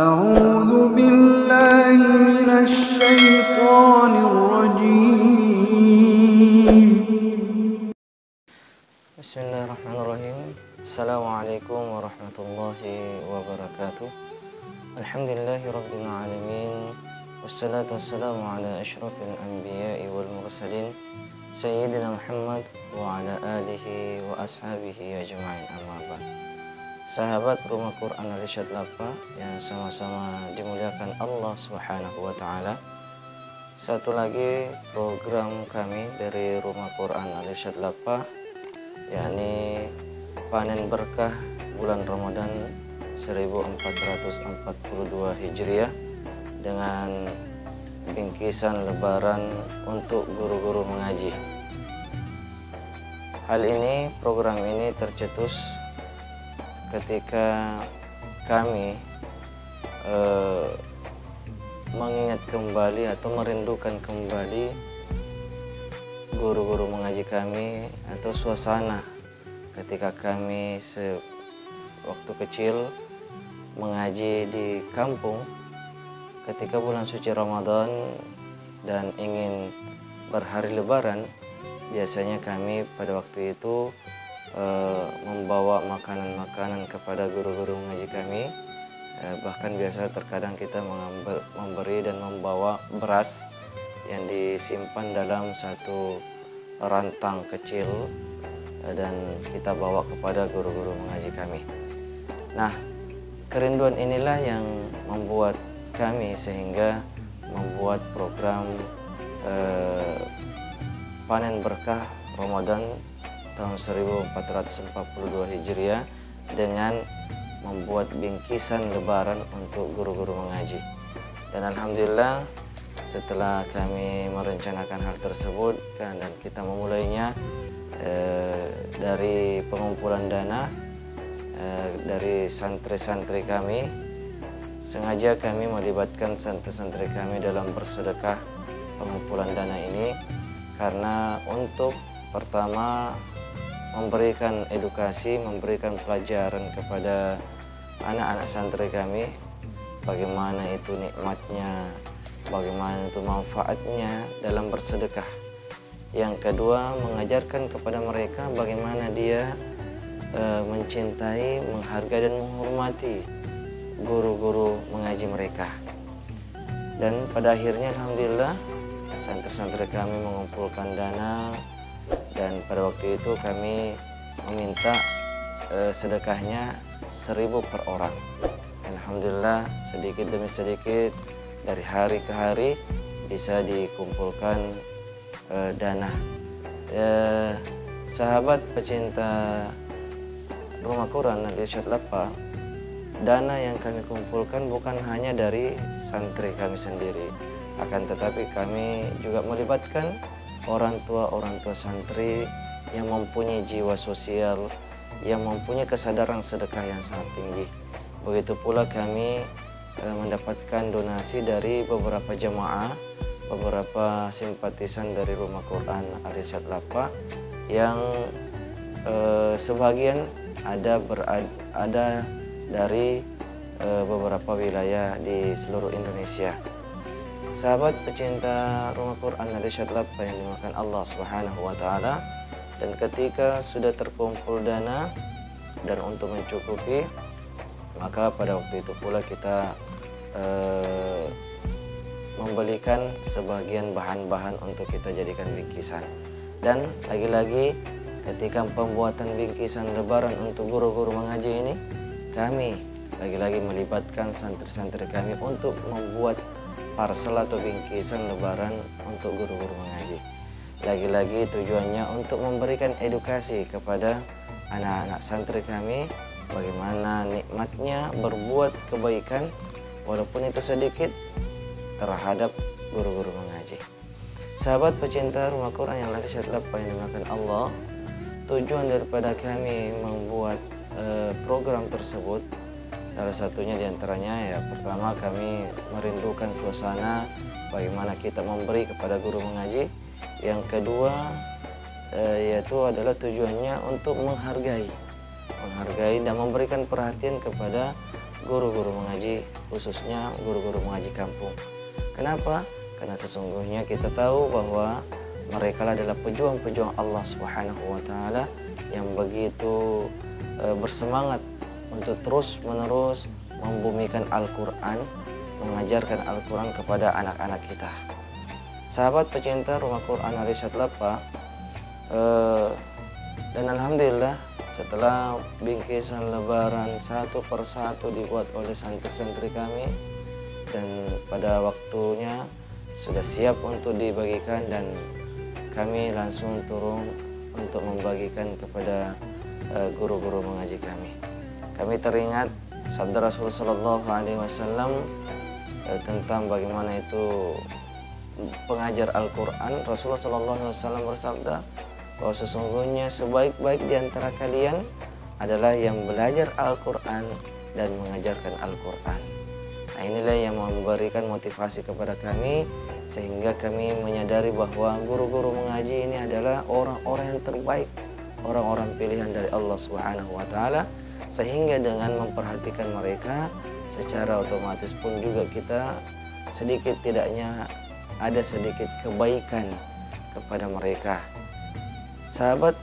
أعوذ بالله من الشيطان الرجيم. بسم الله الرحمن الرحيم. السلام عليكم ورحمة الله وبركاته. الحمد لله رب العالمين والصلاة والسلام على أشرف الأنبياء والمرسلين سيدنا محمد وعلى آله وأصحابه أجمعين. أما بعد. Sahabat Rumah Quran Al-Isyad Lapa yang sama-sama dimuliakan Allah Subhanahu wa taala. Satu lagi program kami dari Rumah Quran Al-Isyad Lapa yakni panen berkah bulan Ramadan 1442 Hijriah dengan bingkisan lebaran untuk guru-guru mengaji. Hal ini program ini tercetus ketika kami eh, mengingat kembali atau merindukan kembali guru-guru mengaji kami atau suasana ketika kami se waktu kecil mengaji di kampung ketika bulan suci Ramadan dan ingin berhari lebaran biasanya kami pada waktu itu Eh, membawa makanan-makanan kepada guru-guru mengaji kami. Eh, bahkan biasa terkadang kita mengambil, memberi dan membawa beras yang disimpan dalam satu rantang kecil eh, dan kita bawa kepada guru-guru mengaji kami. Nah kerinduan inilah yang membuat kami sehingga membuat program eh, panen berkah Ramadan tahun 1442 Hijriah dengan membuat bingkisan lebaran untuk guru-guru mengaji. Dan alhamdulillah setelah kami merencanakan hal tersebut dan kita memulainya eh, dari pengumpulan dana eh, dari santri-santri kami sengaja kami melibatkan santri-santri kami dalam bersedekah pengumpulan dana ini karena untuk pertama memberikan edukasi, memberikan pelajaran kepada anak-anak santri kami bagaimana itu nikmatnya, bagaimana itu manfaatnya dalam bersedekah. Yang kedua, mengajarkan kepada mereka bagaimana dia e, mencintai, menghargai dan menghormati guru-guru mengaji mereka. Dan pada akhirnya alhamdulillah santri-santri kami mengumpulkan dana dan pada waktu itu kami meminta eh, sedekahnya seribu per orang. Alhamdulillah sedikit demi sedikit dari hari ke hari bisa dikumpulkan eh, dana. Eh, sahabat pecinta rumah Quran Al-Irsyad Lapa dana yang kami kumpulkan bukan hanya dari santri kami sendiri akan tetapi kami juga melibatkan orang tua-orang tua santri yang mempunyai jiwa sosial, yang mempunyai kesadaran sedekah yang sangat tinggi. Begitu pula kami e, mendapatkan donasi dari beberapa jemaah, beberapa simpatisan dari Rumah Quran Arsyad Lapa yang e, sebagian ada berada ada dari e, beberapa wilayah di seluruh Indonesia. Sahabat pecinta rumah Quran dari Syadlapa yang dimakan Allah Subhanahu wa taala. Dan ketika sudah terkumpul dana dan untuk mencukupi maka pada waktu itu pula kita eh, membelikan sebagian bahan-bahan untuk kita jadikan bingkisan. Dan lagi-lagi ketika pembuatan bingkisan lebaran untuk guru-guru mengaji ini kami lagi-lagi melibatkan santri-santri kami untuk membuat parcel atau bingkisan lebaran untuk guru-guru mengaji. Lagi-lagi tujuannya untuk memberikan edukasi kepada anak-anak santri kami bagaimana nikmatnya berbuat kebaikan walaupun itu sedikit terhadap guru-guru mengaji. Sahabat pecinta rumah Quran yang lari apa yang dimakan Allah, tujuan daripada kami membuat uh, program tersebut Salah satunya di antaranya ya pertama kami merindukan suasana bagaimana kita memberi kepada guru mengaji. Yang kedua eh, yaitu adalah tujuannya untuk menghargai, menghargai dan memberikan perhatian kepada guru-guru mengaji khususnya guru-guru mengaji kampung. Kenapa? Karena sesungguhnya kita tahu bahwa mereka adalah pejuang-pejuang Allah Subhanahu wa taala yang begitu e, bersemangat untuk terus-menerus membumikan Al-Qur'an, mengajarkan Al-Qur'an kepada anak-anak kita. Sahabat pecinta Rumah Quran Arsyad Lapa e, dan alhamdulillah setelah bingkisan lebaran satu persatu dibuat oleh santri-santri kami dan pada waktunya sudah siap untuk dibagikan dan kami langsung turun untuk membagikan kepada eh, guru-guru mengaji kami. Kami teringat sabda Rasulullah Shallallahu Alaihi Wasallam uh, tentang bagaimana itu pengajar Al-Quran. Rasulullah Shallallahu Alaihi Wasallam bersabda, bahwa sesungguhnya sebaik-baik di antara kalian adalah yang belajar Al-Quran dan mengajarkan Al-Quran. Nah inilah yang memberikan motivasi kepada kami sehingga kami menyadari bahwa guru-guru mengaji ini adalah orang-orang yang terbaik, orang-orang pilihan dari Allah Subhanahu wa taala sehingga dengan memperhatikan mereka secara otomatis pun juga kita sedikit tidaknya ada sedikit kebaikan kepada mereka Sahabat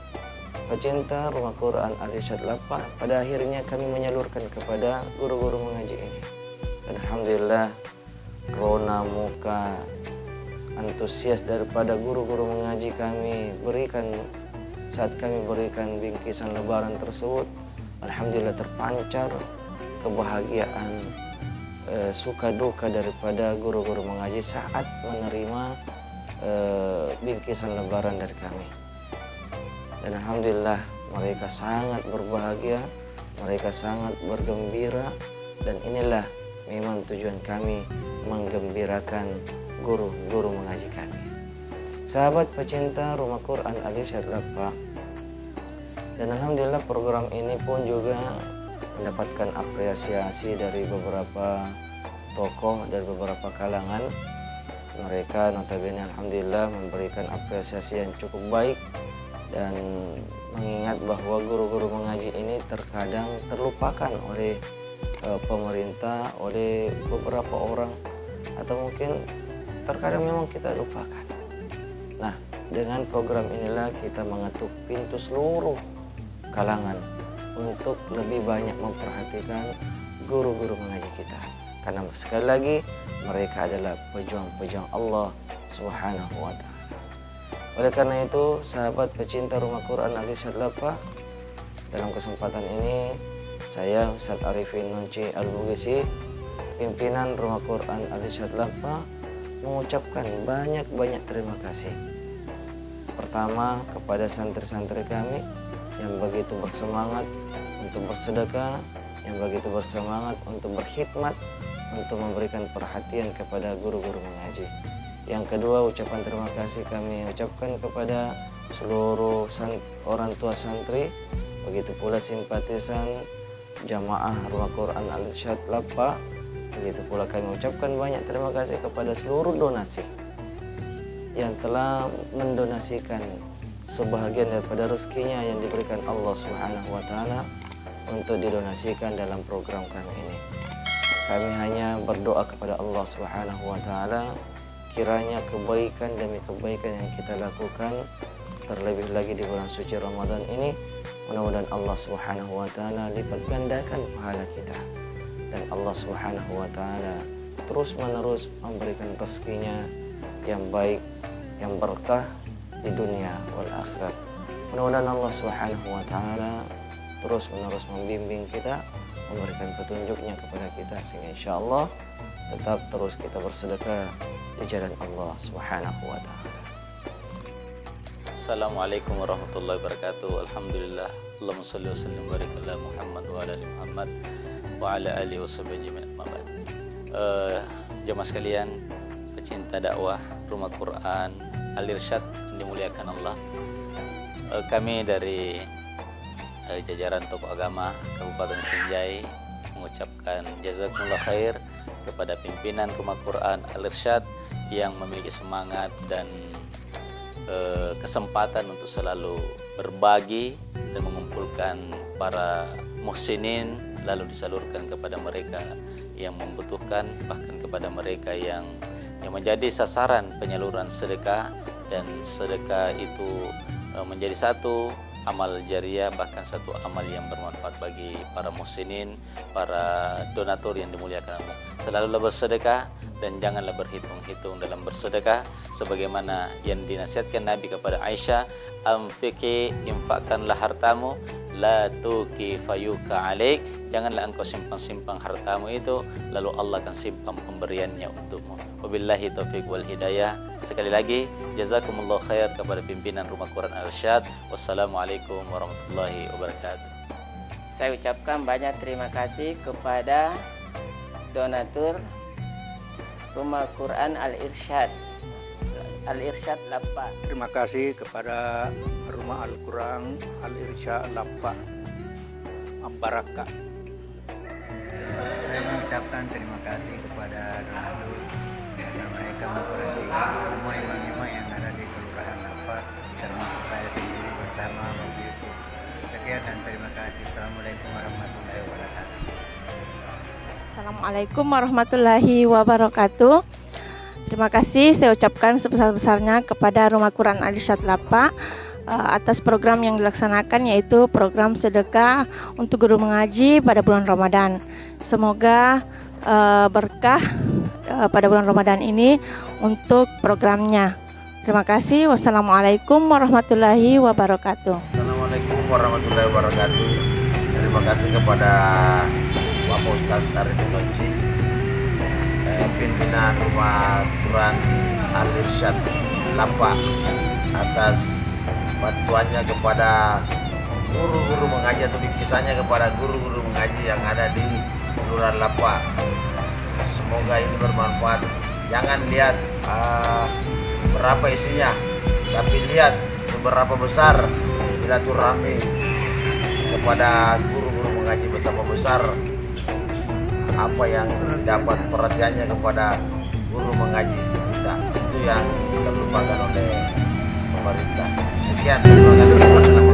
pecinta Rumah Quran Al-Irsyad Lapa, pada akhirnya kami menyalurkan kepada guru-guru mengaji ini. Alhamdulillah, rona muka antusias daripada guru-guru mengaji kami berikan saat kami berikan bingkisan lebaran tersebut Alhamdulillah terpancar kebahagiaan e, suka duka daripada guru-guru mengaji saat menerima e, bingkisan lebaran dari kami. Dan alhamdulillah mereka sangat berbahagia mereka sangat bergembira dan inilah memang tujuan kami menggembirakan guru-guru mengaji kami. Sahabat pecinta rumah Quran Ali Syadrapa dan alhamdulillah program ini pun juga mendapatkan apresiasi dari beberapa tokoh dari beberapa kalangan mereka notabene alhamdulillah memberikan apresiasi yang cukup baik dan mengingat bahwa guru-guru mengaji ini terkadang terlupakan oleh e, pemerintah, oleh beberapa orang atau mungkin terkadang memang kita lupakan. Nah, dengan program inilah kita mengetuk pintu seluruh kalangan untuk lebih banyak memperhatikan guru-guru mengaji kita. Karena sekali lagi mereka adalah pejuang-pejuang Allah Subhanahu wa taala. Oleh karena itu, sahabat pecinta rumah Quran Ali Sadlapa, dalam kesempatan ini saya Ustaz Arifin Nunci Al-Bugisi, pimpinan rumah Quran Ali Sadlapa, mengucapkan banyak-banyak terima kasih. Pertama kepada santri-santri kami yang begitu bersemangat untuk bersedekah, yang begitu bersemangat untuk berkhidmat, untuk memberikan perhatian kepada guru-guru mengaji. Yang kedua ucapan terima kasih kami ucapkan kepada seluruh orang tua santri begitu pula simpatisan jamaah Rumah Quran Al-Irsyad Lapa begitu pula kami ucapkan banyak terima kasih kepada seluruh donasi yang telah mendonasikan sebahagian daripada rezekinya yang diberikan Allah Subhanahu wa taala untuk didonasikan dalam program kami ini. Kami hanya berdoa kepada Allah Subhanahu wa taala kiranya kebaikan demi kebaikan yang kita lakukan terlebih lagi di bulan suci Ramadan ini mudah-mudahan Allah Subhanahu wa taala lipat gandakan pahala kita dan Allah Subhanahu wa taala terus-menerus memberikan rezekinya yang baik yang berkah di dunia wal akhirat mudah-mudahan Allah Subhanahu wa taala terus-menerus membimbing kita memberikan petunjuknya kepada kita sehingga insya Allah tetap terus kita bersedekah di jalan Allah Subhanahu wa taala. Assalamualaikum warahmatullahi wabarakatuh. Alhamdulillah. Allahumma salli wa sallim barik ala Muhammad wa ala ali Muhammad wa ala alihi wa sahbihi uh, jemaah sekalian, pecinta dakwah Rumah Quran Al-Irsyad dimuliakan Allah. Uh, kami dari uh, jajaran tokoh agama Kabupaten Sinjai mengucapkan jazakumullah khair kepada pimpinan Rumah Quran Al-Irsyad yang memiliki semangat dan e, kesempatan untuk selalu berbagi dan mengumpulkan para muhsinin lalu disalurkan kepada mereka yang membutuhkan bahkan kepada mereka yang yang menjadi sasaran penyaluran sedekah dan sedekah itu eh, menjadi satu amal jariah bahkan satu amal yang bermanfaat bagi para muhsinin, para donatur yang dimuliakan Allah. Selalulah bersedekah dan janganlah berhitung-hitung dalam bersedekah sebagaimana yang dinasihatkan Nabi kepada Aisyah, "Amfiki infakkanlah hartamu la tuki fayuka alaik. Janganlah engkau simpan-simpan hartamu itu lalu Allah akan simpan pemberiannya untukmu. Wabillahi taufik wal hidayah. Sekali lagi jazakumullah khair kepada pimpinan Rumah Quran Al-Syad wassalamualaikum warahmatullahi wabarakatuh. Saya ucapkan banyak terima kasih kepada donatur Rumah Quran Al-Irsyad Al-Irsyad Lapa Terima kasih kepada Rumah Al-Quran Al-Irsya Lapa Ambaraka. Saya mengucapkan terima kasih kepada donatur karena mereka memperhatikan semua imam-imam yang ada di Kelurahan Lapa termasuk saya sendiri bersama itu. Sekian dan terima kasih. Assalamualaikum warahmatullahi wabarakatuh. Assalamualaikum warahmatullahi wabarakatuh. Terima kasih saya ucapkan sebesar-besarnya kepada Rumah Quran Alishad Lapa uh, atas program yang dilaksanakan yaitu program sedekah untuk guru mengaji pada bulan Ramadan. Semoga uh, berkah uh, pada bulan Ramadan ini untuk programnya. Terima kasih. Wassalamualaikum warahmatullahi wabarakatuh. Assalamualaikum warahmatullahi wabarakatuh. Terima kasih kepada Bapak Ustaz Arif Nonci, eh, pimpinan Rumah Quran Al Irsyad Lapa atas bantuannya kepada guru-guru mengaji atau bingkisannya kepada guru-guru mengaji yang ada di Kelurahan Lapa. Semoga ini bermanfaat. Jangan lihat uh, berapa isinya, tapi lihat seberapa besar silaturahmi kepada guru-guru mengaji betapa besar apa yang didapat perhatiannya kepada guru mengaji kita. Itu yang terlupakan oleh pemerintah. Sekian. Terima kasih